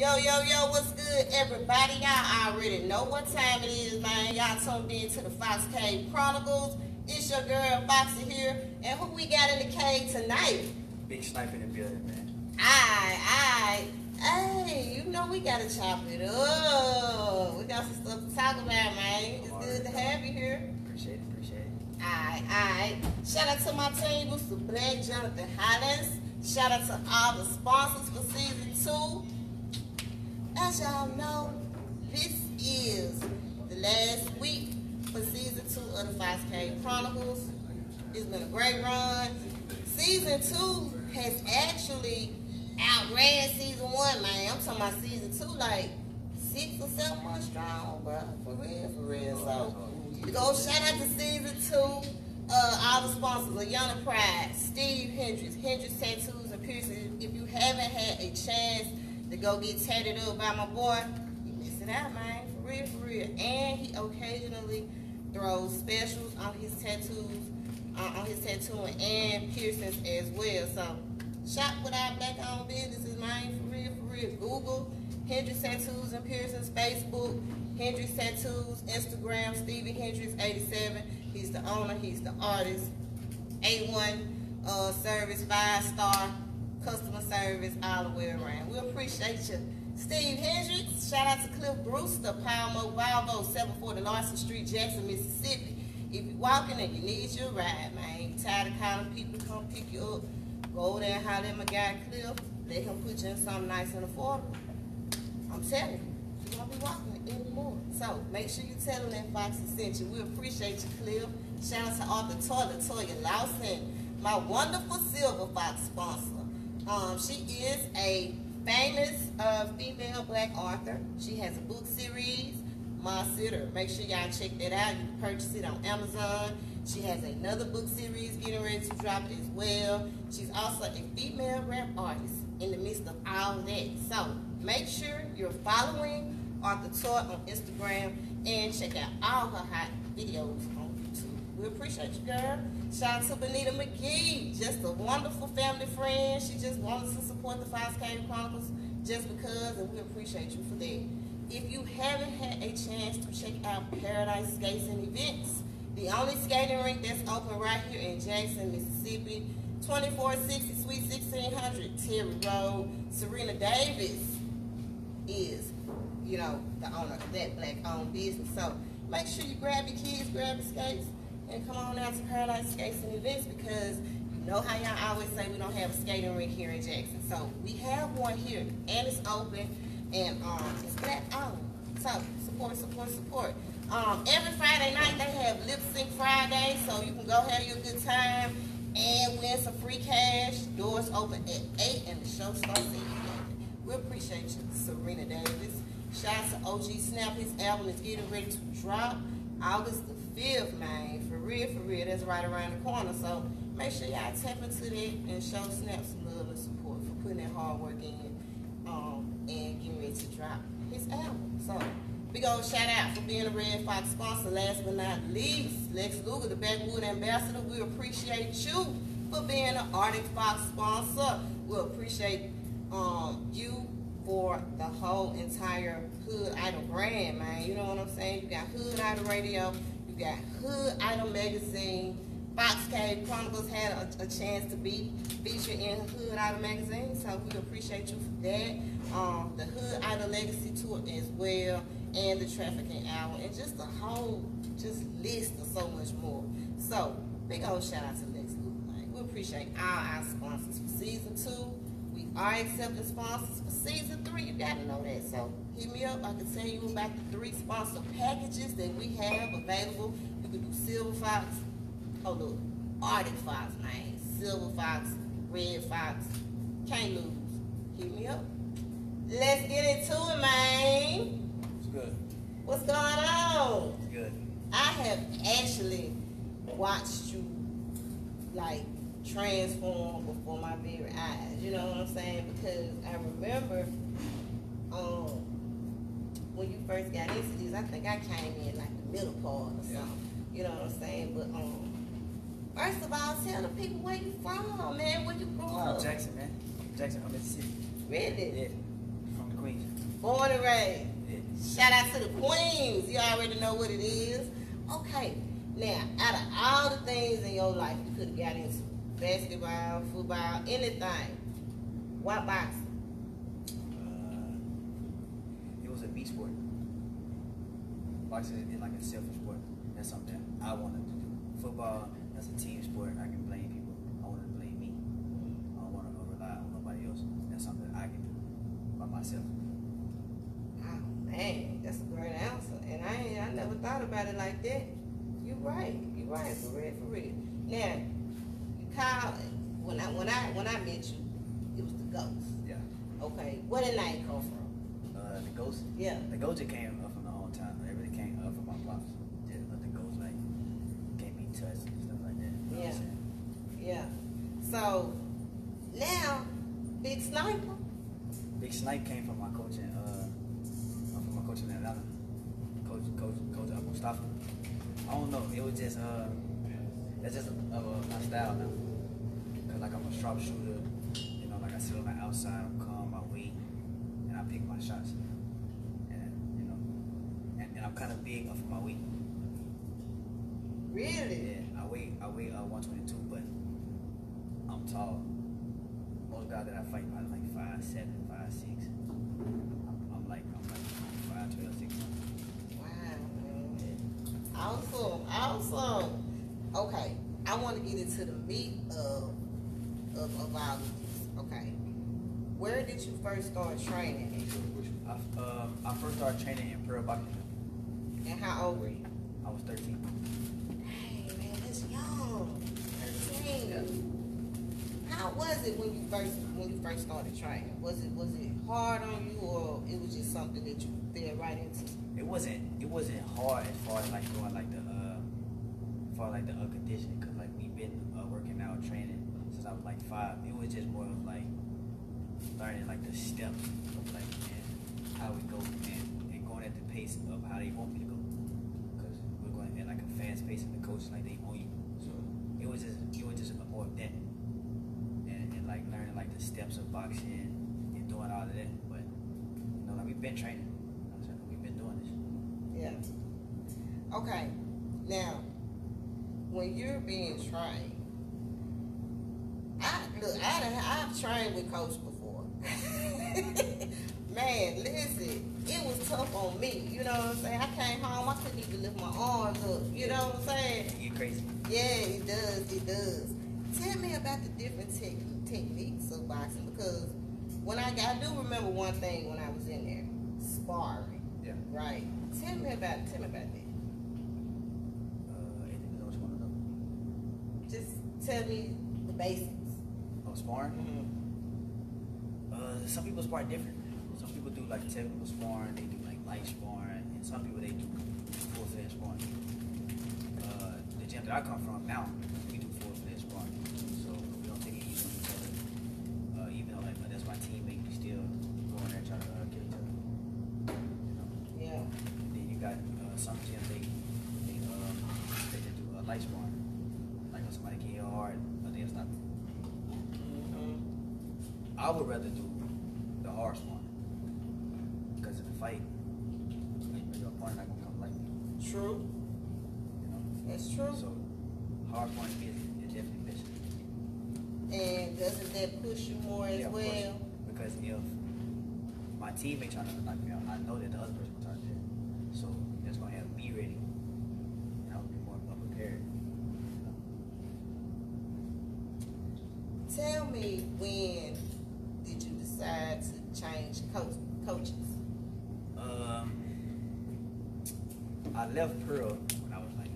Yo, yo, yo, what's good, everybody? Y'all already know what time it is, man. Y'all tuned in to the Fox Cave Chronicles. It's your girl, Foxy here. And who we got in the cave tonight? Big sniper in the building, man. Aye, aye. Hey, you know we gotta chop it up. We got some stuff to talk about, man. It's good to have you here. Appreciate it, appreciate it. Alright, alright. Shout out to my team, Mr. Black Jonathan Hollins. Shout out to all the sponsors for season two. As y'all know, this is the last week for season two of the Fox Cave Chronicles. It's been a great run. Season two has actually outran season one, man. I'm talking about season two, like six or seven months strong, bro. For real, for real. So, go shout out to season two. Uh, all the sponsors, Ayana Pride, Steve Hendricks, Hendricks Tattoos and Piercing. If you haven't had a chance to go get tatted up by my boy, you miss it out, man. For real, for real. And he occasionally throws specials on his tattoos, uh, on his tattooing and piercings as well. So shop with our black owned businesses, man. For real, for real. Google Hendricks Tattoos and Piercings, Facebook, Hendricks Tattoos, Instagram, Stevie Hendricks 87. He's the owner, he's the artist. A1 uh, service, five star customer service all the way around. We appreciate you. Steve Hendricks, shout out to Cliff Brewster, Paul Moak Volvo, 740 Larson Street, Jackson, Mississippi. If you're walking and you need your ride, man, you tired of calling people to come pick you up, go there and holler at my guy Cliff. Let him put you in something nice and affordable. I'm telling you, you won't be walking anymore. So make sure you tell them that Foxy sent you. We appreciate you, Cliff. Shout out to Arthur Toilet, Toya Lawson, my wonderful Silver Fox sponsor. Um, she is a famous uh, female black author. She has a book series, My Sitter. Make sure y'all check that out. You can purchase it on Amazon. She has another book series getting ready to drop as well. She's also a female rap artist in the midst of all that. So make sure you're following Arthur Toy on Instagram and check out all her hot videos on YouTube. We appreciate you, girl. Shout out to Benita McGee, just a wonderful family friend. She just wanted to support the Fox Cave Chronicles just because, and we appreciate you for that. If you haven't had a chance to check out Paradise Skates and Events, the only skating rink that's open right here in Jackson, Mississippi, 2460 Suite 1600 Terry Road. Serena Davis is, you know, the owner of that black-owned business. So make sure you grab your kids, grab your skates, and come on out to Paradise Skates and Events because you know how y'all always say we don't have a skating rink here in Jackson. So we have one here, and it's open, and um, it's black-owned. So support, support, support. Um, every Friday night they have Lip Sync Friday, so you can go have your good time and win some free cash. Doors open at 8 and the show starts at 11. We appreciate you, Serena Davis. Shout out to OG Snap. His album is getting ready to drop August the 5th, man. Real, for real. That's right around the corner. So make sure y'all tap into that and show Snap some love and support for putting that hard work in um, and getting ready to drop his album. So Big old shout out for being a Red Fox sponsor. Last but not least, Lex Luger, the Backwood Ambassador. We appreciate you for being an Arctic Fox sponsor. We appreciate um, you for the whole entire Hood Idol brand, man. You know what I'm saying? You got Hood Idol Radio, got Hood Idol Magazine. Fox Cave Chronicles had a, a, chance to be featured in Hood Idol Magazine, so we appreciate you for that. Um, the Hood Idol Legacy Tour as well and the trafficking hour and just a whole just list of so much more. So big old shout out to Lex Luke. We appreciate all our sponsors for season two. We are accepting sponsors for season three. You gotta know that. So hit me up. I can tell you about the three sponsor packages that we have available. You can do Silver Fox. Oh look, Arctic Fox, man. Silver Fox, Red Fox. Can't lose. Hit me up. Let's get into it, man What's good. What's going on? It's good. I have actually watched you like transform before my very eyes. You know what I'm saying? Because I remember um when you first got into this, I think I came in like the middle part or something. Yeah. You know what I'm saying? But um first of all tell the people where you from, man, where you grew up. Jackson, man. Jackson, I'm Mississippi. Really? Yeah. From the Queens. Born and raised. Yeah. Shout out to the queens. You already know what it is. Okay. Now, out of all the things in your life you could have got into, basketball, football, anything, why boxing? Uh, it was a beat sport. Boxing is like a selfish sport. That's something I wanted to do. Football, that's a team sport. I can blame people. I want to blame me. I don't want to rely on nobody else. That's something I can do by myself. Oh man, that's a great answer. And I I never thought about it like that. You're right. You're right, for real, for real. Now, Kyle, when I when I when I met you, it was the ghost. Yeah. Okay, where did name come from? Uh, the ghost. Yeah. The ghost just came up from the whole time. It really came up from my pops. Just let the ghost like can't be touched and stuff like that. You know Yeah. Yeah. So now, Big Sniper. Big Snipe came from my coach in uh from my coach in Atlanta. Coach Coach Coach Mustafa. I don't know. It was just uh that's just uh, my style now. Cause like I'm a sharpshooter. You know, like I sit on the outside, I'm calm, I wait, and I pick my shots. And you know, and, and I'm kind of big off of my weight. Really? Yeah, I weigh I weigh uh, 122, but I'm tall. Most guys that I fight are like five seven, five six. I'm, I'm like I'm like five twelve, six. Wow, man. Awesome, awesome. Okay, I want to get into the meat of of. Okay, where did you first start training, I, um, I first started training in pro boxing. and how old were you? I was 13. Hey, man, that's young. Thirteen. How was it when you first when you first started training? Was it was it hard on you, or it was just something that you fell right into? It wasn't it wasn't hard as far as like going like the uh, for like the uh, conditioning because like we've been uh, working out training since I was like five. It was just more of like learning like the steps of like and how we go and, and going at the pace of how they want me to go because we're going at like a fast pace and the coach like they want you. So it was just it was just more of that and, and like learning like the steps of boxing and doing all of that. But you know like we've been training. We've been doing this. Yeah. Okay. Now, when you're being trained, look. I done, I've trained with coach before. Man, listen, it was tough on me. You know what I'm saying? I came home, I couldn't even lift my arms up. You know what I'm saying? You crazy. Yeah, it does. It does. Tell me about the different tech techniques of boxing because when I, I do remember one thing when I was in there, sparring. Yeah. Right. Tell me about tell me about that. Uh, anything else you want to know? Just tell me the basics. Oh, sparring? Uh, some people spar different. Some people do like technical sparring, they do like light sparring, and some people they do full fledged sparring. Uh, the gym that I come from now, we do full fledged sparring, so we don't take it easy on each other. Uh, even though like that's my teammate, we still go in there and try to uh, kill each other. You know. Yeah. And then you got uh, some gyms they they um they just do a light sparring. Like when somebody get hit hard, but they'll stop. Mm-hmm. I would rather do the hard sparring. Because in the fight, your opponent not gonna come like you, True. you know. That's true. So hard sparring is, is definitely best. And doesn't that push you more as Yeah, well? Because if my teammate trying to knock me out, I know that the other person will try to do it. So that's gonna have me ready. And I'll be more prepared. You know? Tell me when did you decide to change coach, coaches? Um, I left Pearl when I was like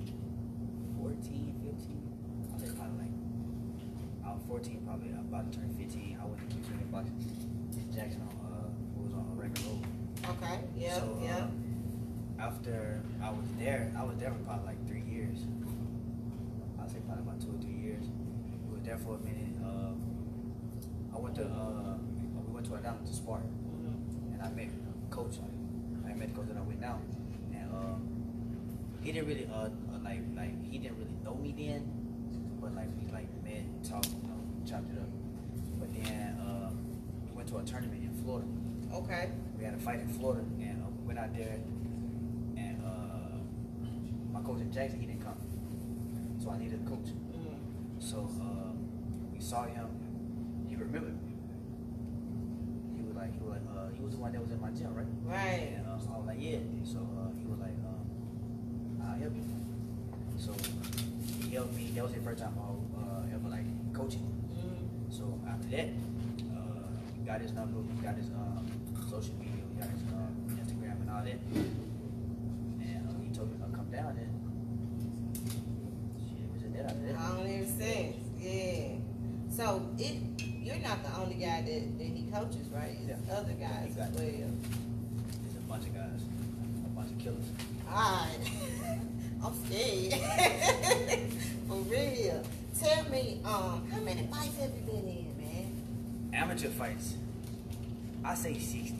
14, 15. I was probably like, I was 14, probably about to turn 15. I went to Boxing Jackson on, uh, was on a record road. Okay. Yeah. So, yeah. After I was there, I was there for probably like three years. I'd say probably about two or three years. We was there for a minute. Uh, I went to, uh, we went to Atlanta to spar and I met coach. I met the coach that I'm with now, and um, he didn't really uh, uh like like he didn't really know me then, but like we like met, talked, you know, chopped it up. But then uh, we went went to a tournament in Florida. Okay. We had a fight in Florida, and uh, we went out there, and uh, my coach in Jackson he didn't come, so I needed a coach. Mm. So uh, we saw him. He remembered me. He was like, he was like, uh, he was the one that was in my gym, right? Right. And uh, I was like, yeah. So uh, he was like, um, I'll help you. So he helped me. That was the first time I uh, ever like coaching. Mm. So after that, uh, got his number, we got his um, social media, we got his um, Instagram and all that. And uh, he told me to come down and shit, was just that after that. I don't even sense. Yeah. So it you're not the only guy that, that he coaches, right? It's Yeah. other guys as well. There's a bunch of guys, a bunch of killers. Alright. I'm scared. For real. Tell me, um, how many fights have you been in, man? Amateur fights, I say 60.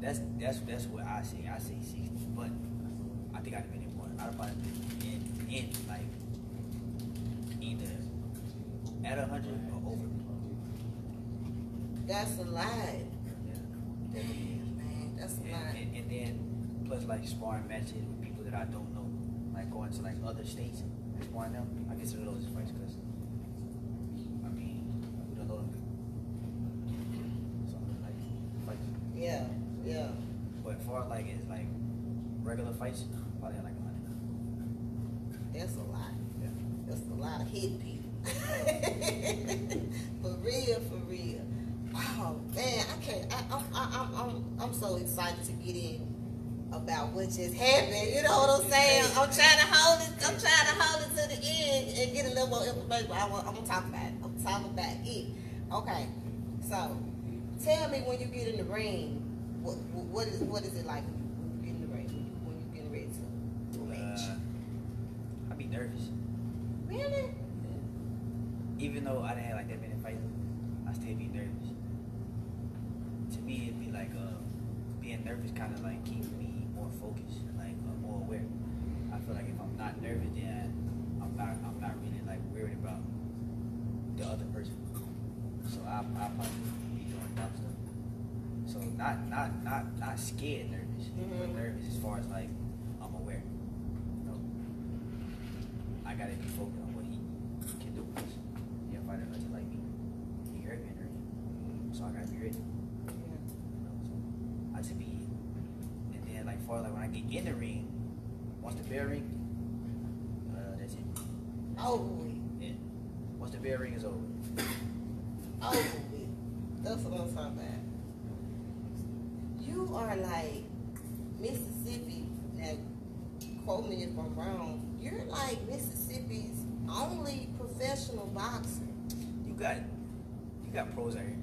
That's that's that's what I say. I say 60, but I think I'd been in more. I'd probably been in, in like either at 100 or over. That's a lot. Yeah, is. Man, that's a And, lot. and, and then plus like sparring matches with people that I don't know, like going to like other states and sparring them. I consider those as fights because I mean we don't know them. So like fights. Yeah, yeah. But for like it's like regular fights, probably like a hundred. That's a lot. Yeah. That's a lot of hit people. for real, for real. Wow, man, I can't. I, I'm, I, I'm, I'm, I'm so excited to get in about what just happened. You know what I'm saying? I'm trying to hold it. I'm trying to hold it to the end and get a little more information. I want, I'm gonna talk about it. I'm gonna about it. Okay, so tell me when you get in the ring, what, what is, what is it like nervous. Really? Even though I didn't have like that many fights, I still be nervous. To me, it'd be like uh, being nervous kind of like keeps me more focused, like uh, more aware. I feel like if I'm not nervous, then I'm not I'm not really like worried about the other person. So I I probably be doing dumb stuff. So not not not not scared nervous, but Mhm. nervous as far as like I'm aware. You know, I gotta be focused on what he can do. He a fighter just like me. He hurt me hurt me. So I gotta be ready. Yeah. You know, so I just be and then like far like when I get in the ring, once the bell ring, uh, that's it. Over with. Yeah. Once the bell ring is over. Over with. That's what I'm talking about. You are like Mississippi. Now, quote me if I'm wrong. You're like Mississippi's only professional boxer. You got you got pros out here.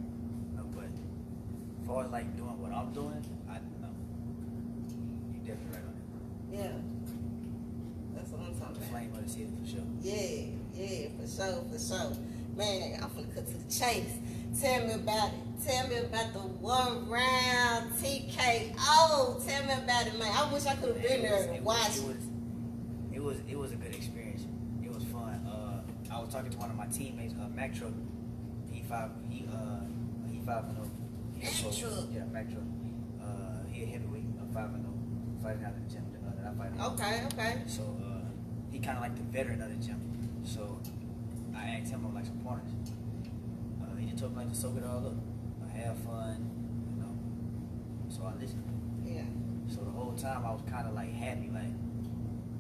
Know, but as far as like doing what I'm doing, I know. You definitely right on it. Yeah. That's what I'm talking about. Flame of the city for sure. Yeah, yeah, for sure, for sure. Man, I'm gonna cut to the chase. Tell me about it. Tell me about the one round TKO. Tell me about it, man. I wish I could have been there and watched. It was, it was it was a good experience. It was fun. Uh, I was talking to one of my teammates, uh, Mac Truck. He five he uh he five and oh. Mac pro- Yeah, Mac Truck. Uh, he a heavyweight, uh, five and oh, fighting out of the gym uh, that I fight. Okay, okay. So uh, he kind of like the veteran of the gym. So I asked him on like some pointers. Uh, he just told me like to soak it all up, uh, have fun, you know. So I listened. Yeah. So the whole time I was kind of like happy, like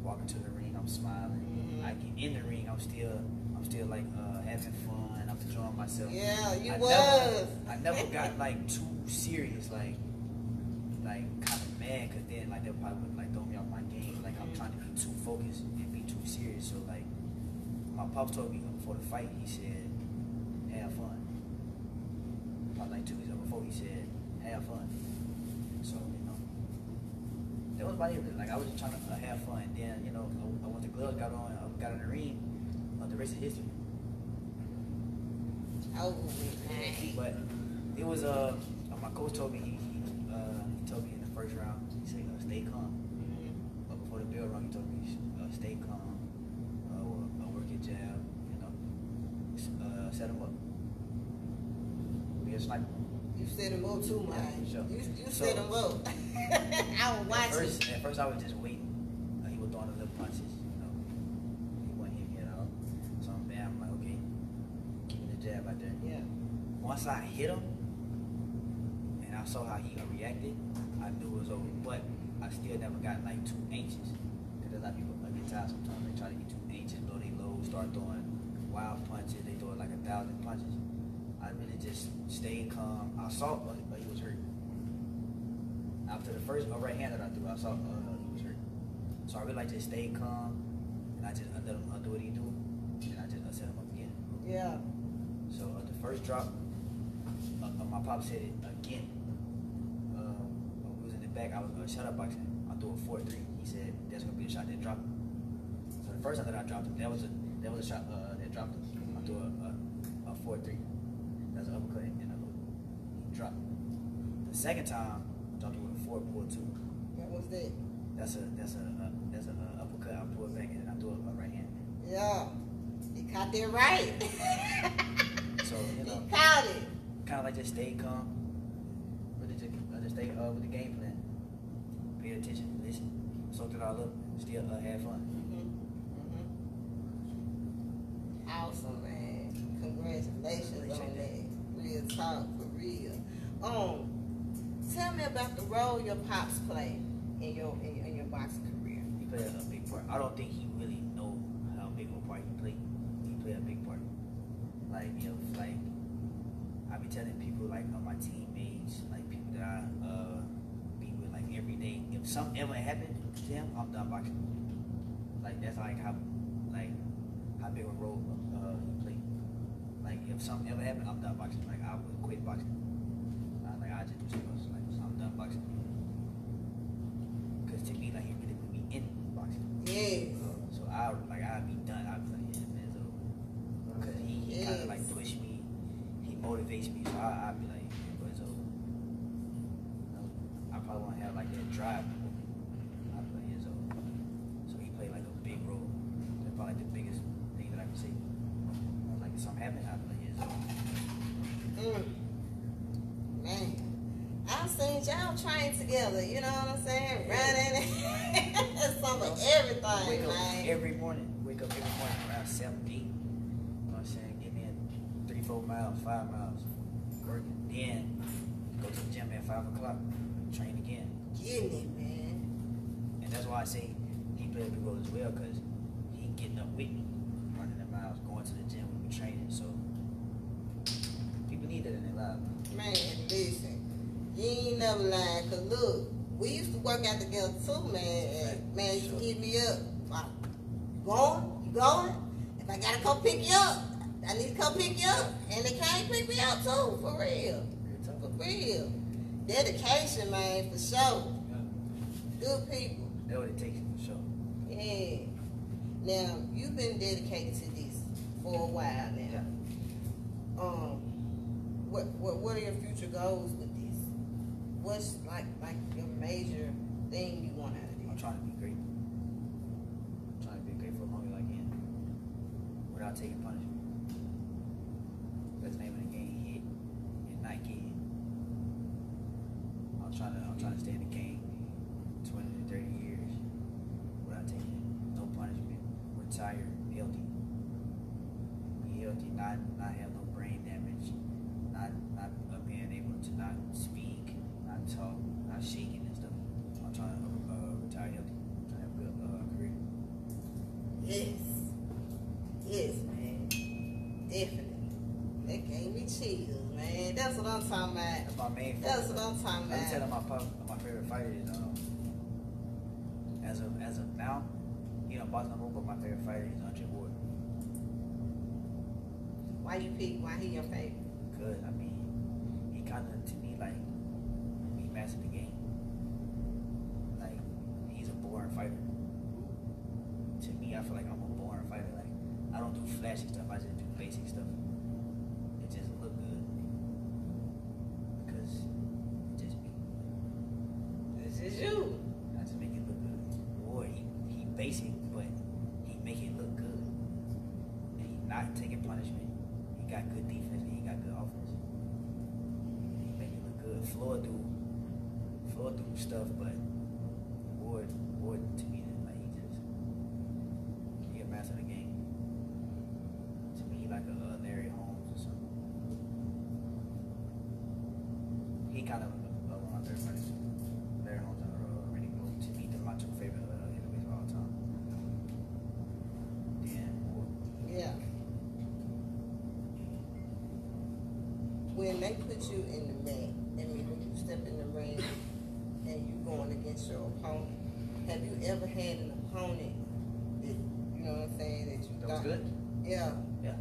walking to the ring, I'm smiling. Mhm. Like in the ring, I'm still, I'm still like uh, having fun. I'm enjoying myself. Yeah, you I was. Never, I never got like too serious, like, like kind of mad, cause then like they'll probably like throw me off my game. Like I'm trying to be too focused and be too serious. So like, my pops told me before the fight, he said, "Have fun." Probably like two weeks before, he said, "Have fun." That was about it. Like I was just trying to uh, have fun. Then you know, I, I once the gloves got on, I got in the ring. Uh, the rest is history. With, man. But it was uh, uh, my coach told me he, he, uh, he told me in the first round. He said, uh, "Stay calm." Mhm. Uh, before the bell rung, he told me, uh, "Stay calm. Uh, uh, work your jab. You know, uh, set him up." Be a sniper. You set him up too, much. Yeah, sure. You, you So- set him up. I was At watching. first, at first I was just waiting. Uh, he was throwing the little punches, you know. He wasn't hitting me at all. So I'm bad. I'm like, okay, keeping the jab out there. Yeah. Once I hit him, and I saw how he reacted, I knew it was over. But I still never got like too anxious. Because a lot of people like, get tired sometimes. They try to get too anxious, blow their load, start throwing wild punches. They throw like a thousand punches. I really just stayed calm. I saw, but, but he was hurt. After the first uh, right hand that I threw, I saw uh, he was hurt. So I really like just stayed calm, and I just I let him uh, do what he do, and I just I set him up again. Yeah. So uh, the first drop, uh, uh, my pop said it again. Um, we was in the back, I was uh, shut up boxing. I threw a four three. He said that's gonna be the shot that dropped. him." So the first time that I dropped him, that was a that was a shot uh, that dropped him. I threw a, a, a four three. That's an uppercut and a hook. Dropped. The second time, I dropped him with a four pull two. What was that? That's a that's a, a that's a, uh uppercut. I pull it back and I threw a, a right hand. Yeah. He caught that right. So you know. He caught it. kind of like just stay calm. Really just, uh, just stay uh, with the game plan. Pay attention, listen, soak it all up, still uh, have fun. Mhm. Mhm. Awesome, man. Congratulations on Appreciate that. Real talk, real. Um, tell me about the role your pops play in your in, in your boxing career. He played a big part. I don't think he really know how big of a part he played. He played a big part. Like you know, like I be telling people like on my teammates, like people that I uh, be with like every day. If something ever happened to him, I'm done boxing. Like that's like how like how big a role uh, he played. If something ever happened, I'm done boxing. Like I would quit boxing. I, like I just do something else. Like I'm done boxing. Cause to me, like he really put me in boxing. Yes. So I like I'd be done. I'd be like, yeah, man, so because he, he kind of like Yes. push me, he motivates me. So I, I'd be like, yeah, but so you know, I probably want to have like that drive. I'd be like, yeah, so so he played like a big role. That's probably the biggest thing that I can say. Like if something happened, I'd be like, yeah, so Mm. Man. Y'all train together, you know what I'm saying? Running some of everything, wake up every morning. Wake up every morning around seven, eight. You know what I'm saying? Get me in three, four miles, five miles, working. Then go to the gym at five o'clock, train again. Getting it, man. And that's why I say he played a big role as well, because he getting up with me, running the miles, going to the gym with me training. So people need that in their lives. Man, listen. You ain't never lying, cause look, we used to work out together too, man. And man, you Sure. get me up. Like, you going? You going? If I gotta come pick you up, I need to come pick you up. And they can't pick me up too, for real. For real. Dedication, man, for sure. Good people. That's what it takes for sure. Yeah. Now, you've been dedicated to this for a while now. Yeah. Um, what, what what are your future goals? What's like like your major thing you want out of I'm trying to be great. I'm trying to be great for as long as I can, without taking punishment. That's the name of the game: hit and not get hit. I'm trying to, I'm trying to stay in the game 20 to 30 years without taking no punishment. Retire healthy. Be healthy, not not have no brain damage, not not uh, being able to not speak, not talk, not shaking and stuff. I'm trying to uh, retire healthy, trying to have a good uh, career. Yes, yes, man, definitely. That gave me chills, man. That's what I'm talking about. That's my main That's focus. what I'm talking I was telling my pop, my favorite fighter is um, as of as of now, he don't box but my favorite fighter is Andre Ward. Why you pick? Why he your favorite? Cause I mean, he kind of to me like he mastered the game. Like he's a boring fighter. To me, I feel like I'm a boring fighter. Like I don't do flashy stuff. I just do basic stuff. It just look good because it just me. This is you. I just make it look good. Boy, he, he basic, but he make it look good. And he not taking punishment. He got good defense and he got good offense. So I just do what I do. I just do what I do. Yes, yes. Yes, man. Definitely. That gave me chills, man. Definitely. Floyd do Floyd do stuff, but Ward Ward to me like he just he a of the game. To me, like a uh, Larry Holmes or something. He kind of favorite. Larry Holmes and uh, To me, they're my two favorite uh, of all time. Then. Yeah. When they put you in the mat, I mean, when you step in the ring and you going against your opponent, have you ever had an opponent that, you know what I'm saying, that you That was good. Yeah. Yeah.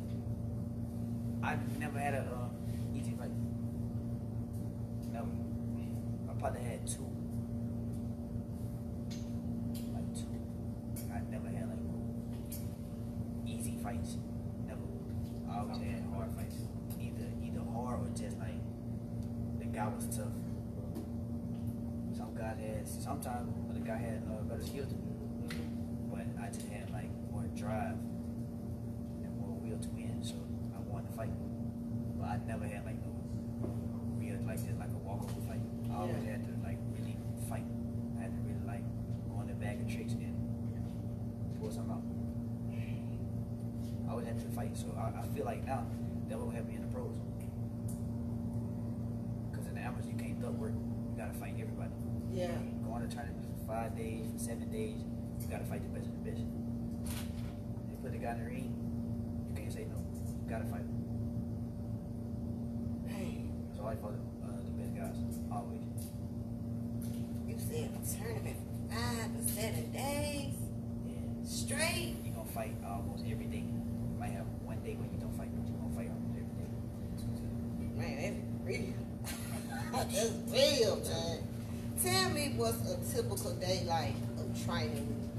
I never had a uh, easy fight. Never. I probably had two. Like two. I never had like easy fights. Never. I always had hard fights. Either either hard or just like the guy was tough. Some guys had sometimes the guy had me. But I just had like more drive and more will to win, so I wanted to fight. But I never had like no real like just like a walkover fight. I always Yeah. had to like really fight. I had to really like go in the bag of tricks and pull something out. I always had to fight, so I, I feel like now that will help me in the pros. Because in the amateurs you can't duck work. You gotta fight everybody. Yeah. Going to tournaments five days, for seven days, you gotta fight the best of the best. They put the guy in the ring, you can't say no. You gotta fight. Man, So I fought typical day like of training.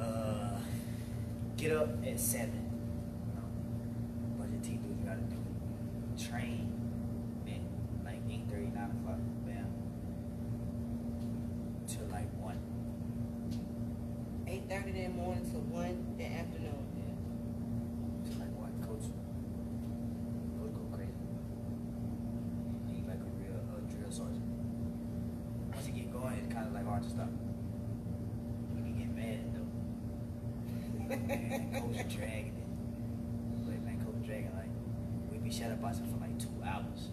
Uh, get up at seven. Know, bunch of T-dudes you gotta do. Train at like 8.30, 9 o'clock, bam. Till like 1. 8.30 in the morning to 1 in the afternoon. Yeah. Till like 1. Coach, coach go crazy. He like a real uh, drill sergeant. Once you get going, it's kind of like hard to stop. When you get mad though. Man, coach dragging it. Like man, coach dragging like we be shadow boxing for like two hours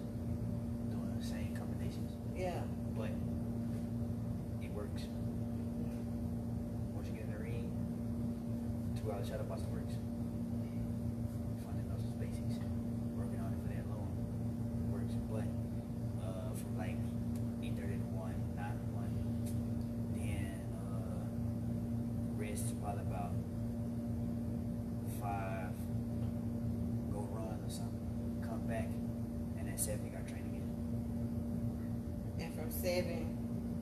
doing the same combinations, Yeah. but it works. Once you get in the ring, two hours shadow boxing works. Finding those basics, working on it for that long works. But uh, from like eight thirty to one, nine to one, then uh, rest probably about five, go run or something, come back, and at seven you got training again. And from 7,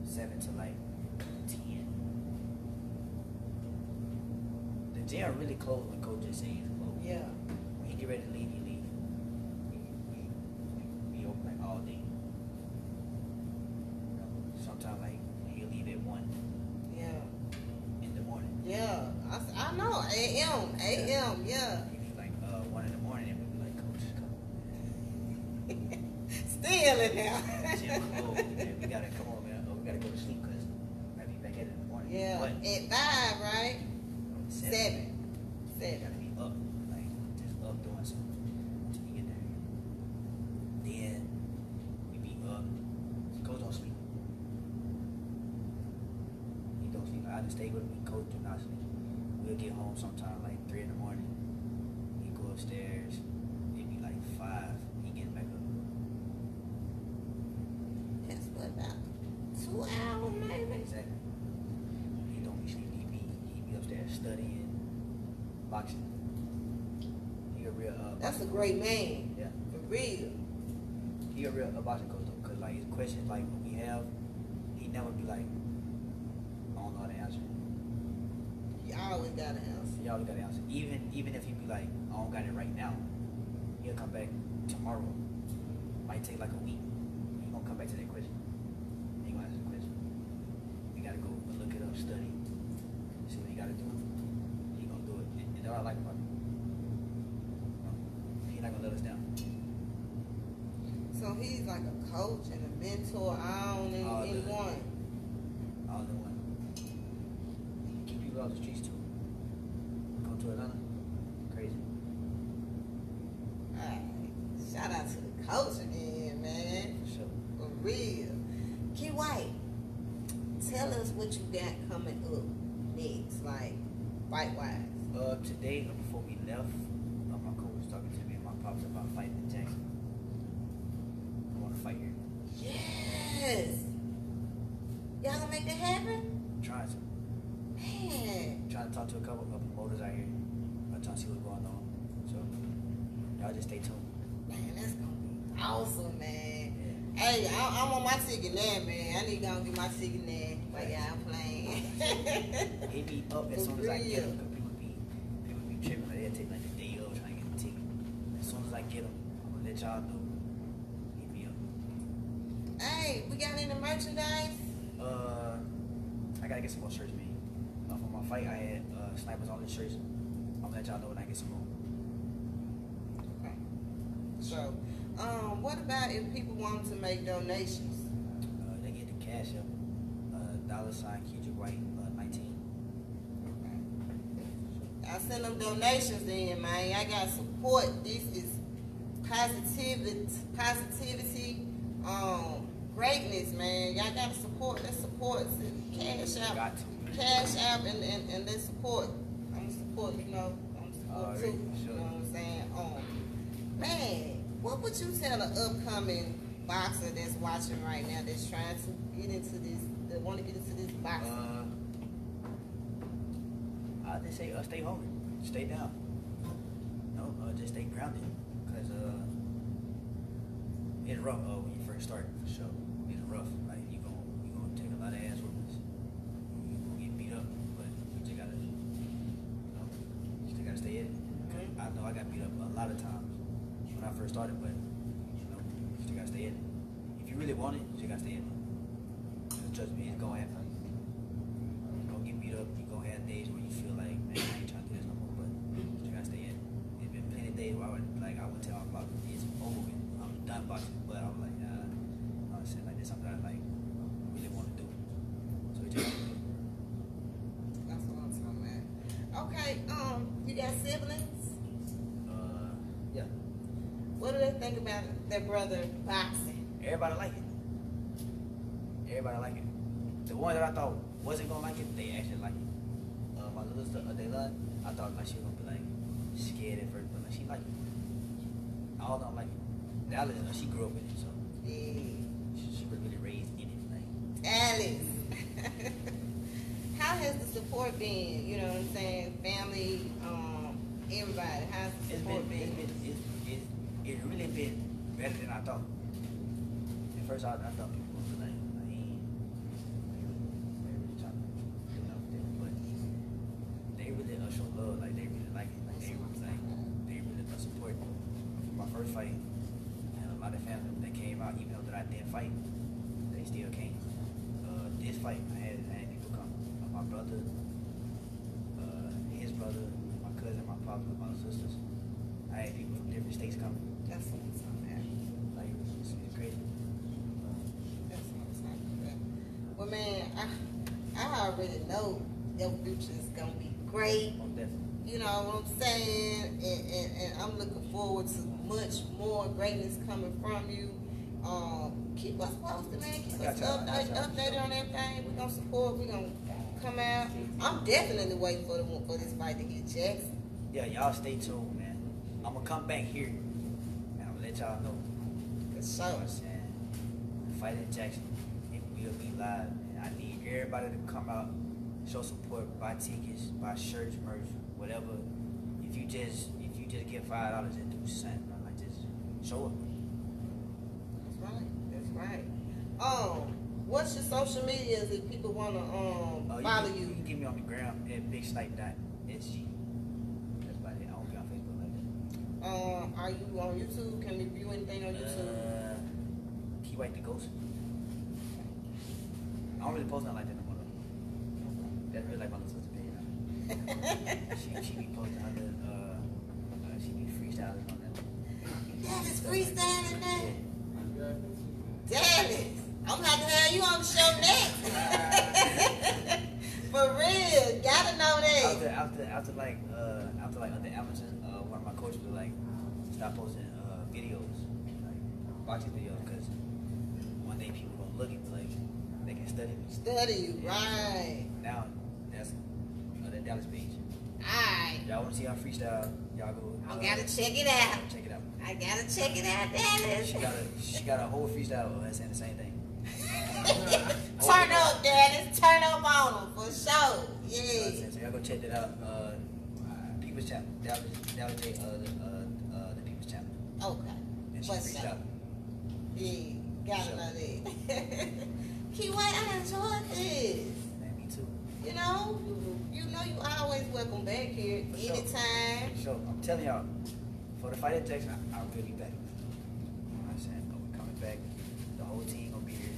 Seven to like ten. The are really close, when coach just says closed. yeah. When he get ready to leave, he leave. We, we, we open like all day. You know, sometimes like he'll leave at one Yeah. in the morning. Yeah. I know. A.M. A.M. Yeah. Be like uh, one in the morning, and we'll be like, Coach, come. Still in there. Gym closed, man. We gotta come on, man. Oh, we gotta go to sleep because might be back at it in the morning. yeah. But At 5, right? seven. 7. You 7. gotta be up, like just up doing something until you get there. Then we be up. Coach don't sleep. He don't sleep. I just stay with me. Coach do not sleep. We'll get home sometime like three in the morning. He go upstairs. It be like five. He get back up. That's what about two hours, maybe. Exactly. He don't be sleeping. He be he be upstairs studying He a real uh, That's a great man. Yeah. For real. He a real a boxing coach though, cause like his questions like when we have, he never be like, I don't know how to answer. You always got to answer. He always got to answer. Even even if he be like, I don't got it right now, he'll come back tomorrow. Might take like a week. He gonna come back to that question. He gonna answer the question. We gotta go look it up, study, see what he gotta do. He gonna do it. And, and that's what I like about him. He not gonna let us down. So he's like a coach and a mentor all in, All in the- one. All in one. Keep people off the streets too. Go to Atlanta. Crazy. Alright. Shout out to the coaching end, man. For sure. For real. Kee White, tell us what you got coming up next, like fight wise. Uh, today, uh, before we left, uh, my coach was talking to me and my pops about fighting in Jackson. I want to fight here. Yes. Y'all gonna make that happen? I'm trying to. Man. trying to talk to a couple of promoters out here. I'm trying to see what's going on. So, y'all just stay tuned. Man, that's gonna be awesome, man. Hey, I, I'm on my ticket now, man. I need to go get my ticket now while y'all playing. Hit me up as soon as I get them. Cause people be people be tripping. Like, they'll take like the day of trying to get the ticket. As soon as I get them, I'm gonna let y'all know. Hit me up. hey, we got any merchandise? Uh, I gotta get some more shirts made. Uh, for my fight, I had uh, snipers on the shirts. I'm gonna let y'all know when I get some more. Okay. So, um, what about if people want to make donations? Uh, they get the cash up. Uh, dollar sign Kendrick White, uh, 19. I send them donations in, man. I got support. This is positivity, positivity, um, greatness, man. Y'all got to support. Let's support. Cash out, cash out, and, and, and let's support. I'm support, you know. I'm support Alright, too. sure. You know what I'm saying? Um, man, what would you tell an upcoming boxer that's watching right now that's trying to get into this, that want to get into this boxing? Uh, I just say uh, stay hungry, stay down. No, uh, just stay grounded, it's rough uh, when you first start for sure. It's rough, like you gon' you gonna take a lot of ass whoopings. You gonna get beat up, but you just gotta, you know, you still gotta stay in it. 'Cause I know I got beat up a lot of times when I first started, but you know, you still gotta stay in it. If you really want it, you still gotta stay in it. Trust me, it's gonna happen. You're gonna get beat up. You're gonna have days where you feel like, man, I ain't trying to do this no more, but you gotta stay in. There's been plenty of days where I would, like, I would tell my boxing, it's over with. I'm done boxing, but I'm like, nah, I'm saying like this something I like really want to do. So we just gotta do it. That's what I'm talking about. Okay, um, you got siblings? Uh, yeah. What do they think about their brother boxing? Everybody like it. Everybody like it. The one that I thought wasn't gonna like it, they actually like it. Uh, my little sister, Daylon, I thought like she was gonna be like scared at first, but like she like it. All of them like it. Dallas, uh, she grew up in it, so Yeah. she, she was really raised in it. Like, Alice. How has the support been? You know what I'm saying? Family, um, everybody. How's the support been, it's been? been, it's, it's, it's really been better than I thought. At first, I, I thought people would be like, like, they really trying to do nothing, but they really uh, show love, like they really like it, like they really like, they really uh, support. My first fight, and a lot of family that came out, even though that I didn't fight, they still came. Uh, this fight, I had, I had people come. Uh, my brother, uh, his brother, my cousin, my father, my sisters. I had people from different states coming. That's what I'm talking about. Like, it's, it's crazy. That's what I'm talking about. Well, man, I, I already know your future is gonna be great. Definitely. You know what I'm saying? And, and, and I'm looking forward to much more greatness coming from you. Um, keep us posted, man. Keep us got update, updated on everything. We're gonna support. We're gonna come out. I'm definitely waiting for the for this fight to get Jackson. Yeah, y'all stay tuned, man. I'm gonna come back here, and I'm gonna let y'all know. For You know sure. what I'm saying? Fight in Jackson. It will be live. And I need everybody to come out, show support, buy tickets, buy shirts, merch, whatever. If you just if you just get five dollars and do something, like just show up. That's right. That's right. Um, what's your social medias if people wanna um Uh, follow you, can, you? you can get me on the ground at bigsnipe.sg. Um, are you on YouTube? Can we view anything on YouTube? Uh, Kee White the Ghost. I don't really post nothing like that no more. Though. That's really like my little sister's opinion. she she be posting other uh, uh, she be freestyling on that. That is freestyling, man. Damn! I'm about to have you on the show next. After after like uh after like under Amazon, uh one of my coaches was like stop posting uh videos, like boxing videos, because one day people gonna look at like they can study me. Study you, right? Now that's uh, the Dallas page. Alright. Y'all want to see our freestyle? Y'all go. I uh, gotta check it out. Check it out. I gotta check it out, Dallas. She got a she got a whole freestyle of her saying the same thing. Turn up, Dallas. Turn up on them for sure. You know what I'm Yeah. saying? So y'all go check that out. Uh, People's Channel. That was J. Uh, the, uh, uh, the People's Channel. Okay. And she What's freestyle. up? Yeah. Gotta know that. Kee White, I enjoyed this. Man, me too. You know, you know you always welcome back here For sure. anytime. So I'm telling y'all, for the fight at Texas, I, I will be back. You know what I'm saying? But we're coming back. The whole team gonna be here.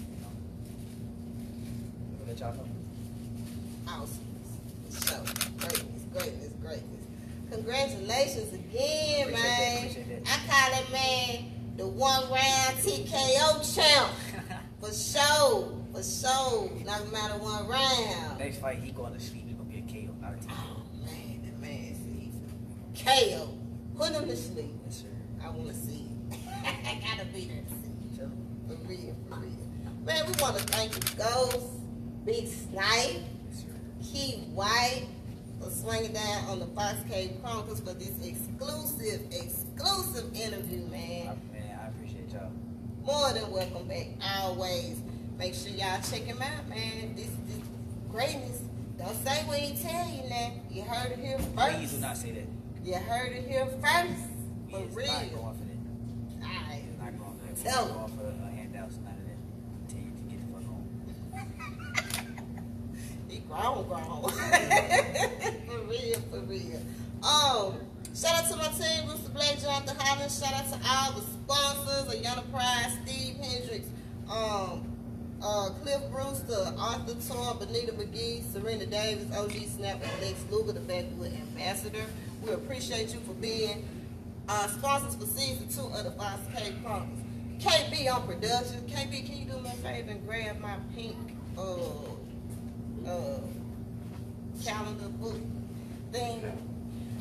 You know. We'll let y'all know. Awesome. So, greatness, greatness, greatness. Congratulations again, Appreciate that, man. appreciate that. I call that man the one round TKO champ. For sure. For sure. Not matter one round. Next fight, he going to sleep. It's gonna be a KO, not a TKO. Oh, man, that man sleep. KO. Put him to sleep. Yes, sir. I want to see it. I gotta be there to see it. Him. For real, for real. Man, we want to thank you, Ghost, Big Snipe, Kee White, for swinging down on the Fox Cave Chronicles for this exclusive, exclusive interview, man. man, I appreciate y'all. More than welcome back, always. Make sure y'all check him out, man. This, this greatness. Don't say we ain't tell you now. You heard it here first. Please do not say that. You heard it here first. He For is real. not going for that. Alright. He is not going for that. Tell not him. going for a handouts, none of that. Tell you to get the fuck home. Grown, grown. for real, for real. Um, shout out to my team, Rooster Black, Jonathan Holland. Shout out to all the sponsors, Ayana Prize, Steve Hendricks, um, uh, Cliff Brewster, Arthur Torn, Benita McGee, Serena Davis, OG Snap, and Lex Luger, the Backwood Ambassador. We appreciate you for being uh, sponsors for season two of the Fox Cave Chronicles. KB on production. KB, can you do me a favor and grab my pink uh, uh, calendar book thing?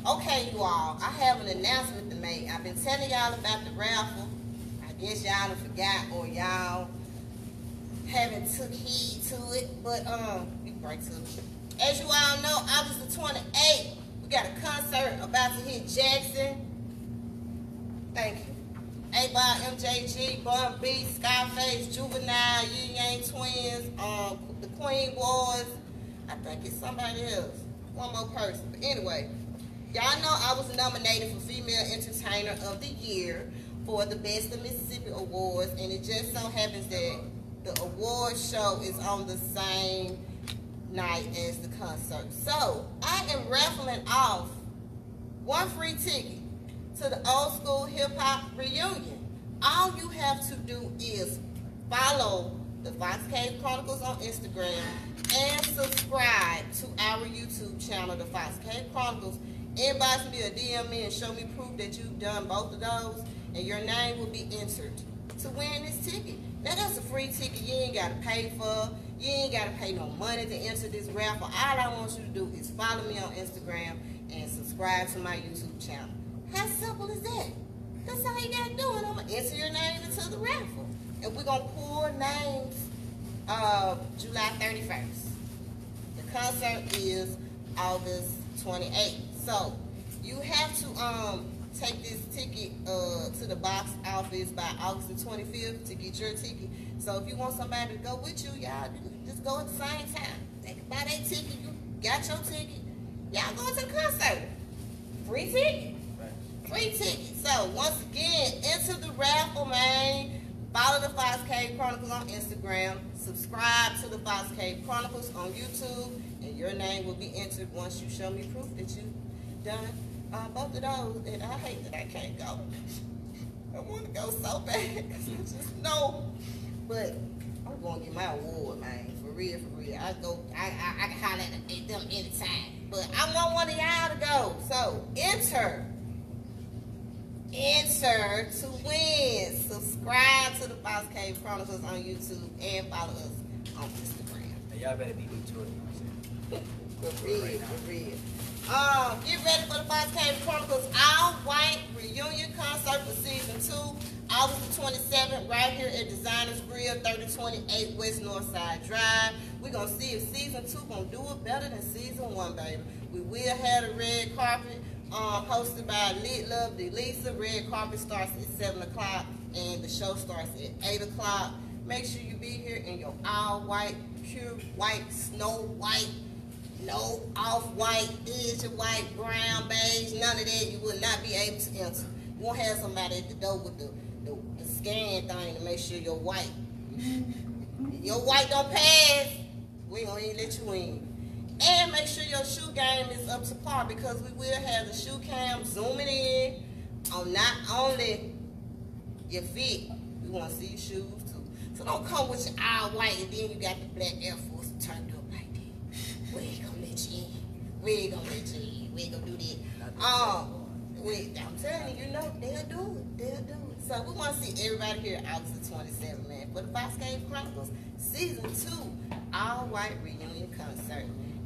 Okay, you all, I have an announcement to make. I've been telling y'all about the raffle. I guess y'all have forgot or y'all haven't took heed to it, but um, we can break to it. As you all know, August the 28th, we got a concert about to hit Jackson. Thank you. 8Ball, MJG, Bun B, Scarface, Juvenile, Ying Yang Twins, um, the Queen Boys. I think it's somebody else. One more person. But anyway, y'all know I was nominated for Female Entertainer of the Year for the Best of Mississippi Awards, and it just so happens that the award show is on the same night as the concert. So I am raffling off one free ticket to the old school hip hop reunion. All you have to do is follow the Fox Cave Chronicles on Instagram and subscribe to our YouTube channel, the Fox Cave Chronicles. Inbox me or DM me and show me proof that you've done both of those, and your name will be entered to win this ticket. Now that's a free ticket you ain't gotta pay for. You ain't gotta pay no money to enter this raffle. All I want you to do is follow me on Instagram and subscribe to my YouTube channel. How simple is that? That's all you gotta do, and I'm gonna enter your name into the raffle. And we're gonna pull names uh, July 31st. The concert is August 28th. So you have to um take this ticket uh to the box office by August the 25th to get your ticket. So if you want somebody to go with you, y'all just go at the same time. They can buy their ticket. You got your ticket. Y'all go to the concert. Free ticket. Free ticket. So once again, enter the raffle, man. Follow the Fox Cave Chronicles on Instagram. Subscribe to the Fox Cave Chronicles on YouTube, and your name will be entered once you show me proof that you've done uh, both of those. And I hate that I can't go. I want to go so bad. I just know, but I'm gonna get my award, man. For real, for real. I go. I I, I can holler at them anytime. But I want one of y'all to go. So enter enter to win. Subscribe to the Fox Cave Chronicles on YouTube and follow us on Instagram. Hey, y'all better beat me to it. What I'm saying? For real, for real. Um, get ready for the Fox Cave Chronicles All White Reunion Concert for Season 2, August the 27th, right here at Designers Grill, 3028 West Northside Drive. We're going to see if Season 2 going to do it better than Season 1, baby. We will have a red carpet um, hosted by Lit Love Delisa. Red carpet starts at 7 o'clock and the show starts at 8 o'clock. Make sure you be here in your all white, pure white, snow white, no off-white, edge white, brown, beige, none of that. You will not be able to enter. You won't have somebody at the door with the, the, the scan thing to make sure you're white. Your white don't pass, we gonna even let you in. And make sure your shoe game is up to par because we will have the shoe cam zooming in on not only your feet, we want to see your shoes too. So don't come with your all white and then you got the black Air Force turned up like that. We ain't gonna let you in. We ain't gonna let you in. We ain't gonna do that. Um, we, I'm telling you, you know, they'll do it. They'll do it. So we want to see everybody here August the 27th, man, for the Fox Cave Chronicles Season 2 All White Reunion Concert.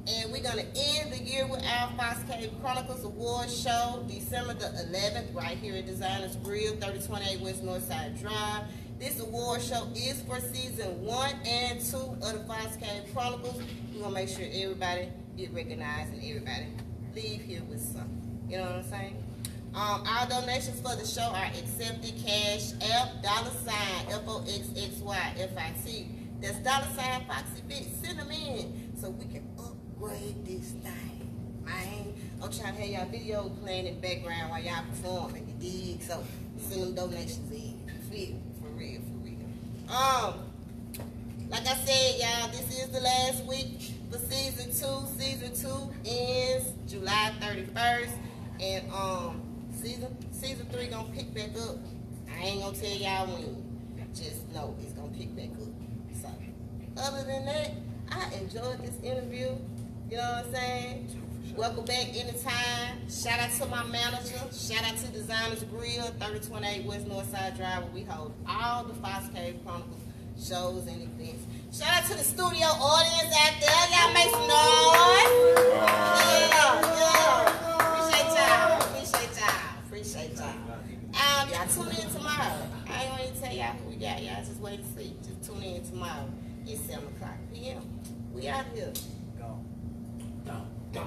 And we're going to end the year with our Fox Cave Chronicles Award Show, December the 11th, right here at Designers Grill, 3028 West Northside Drive. This award show is for season one and two of the Fox Cave Chronicles. We want to make sure everybody get recognized and everybody leave here with something. You know what I'm saying? Um, our donations for the show are accepted cash F dollar sign, F-O-X-X-Y, F-I-T. That's dollar sign Foxy Bitch. Send them in so we can upgrade this thing, man. I'm trying to have y'all video playing in the background while y'all performing, you dig? So send them donations in. Feel? For real, for real. Um, like I said, y'all, this is the last week for season two. Season two ends July 31st. And um season season three gonna pick back up. I ain't gonna tell y'all when. Just know it's gonna pick back up. So other than that, I enjoyed this interview. You know what I'm saying? Welcome back anytime. Shout out to my manager. Shout out to Designers Grill, 3028 West Northside Drive, where we hold all the Fox Cave Chronicles shows and events. Shout out to the studio audience out there. Y'all make some noise. Yeah, yeah. Appreciate y'all. Appreciate y'all. Appreciate y'all. Um, y'all tune in tomorrow. I ain't gonna tell y'all who we got. Y'all just wait to see. Just tune in tomorrow. It's 7 o'clock p.m. We out here. Đấy.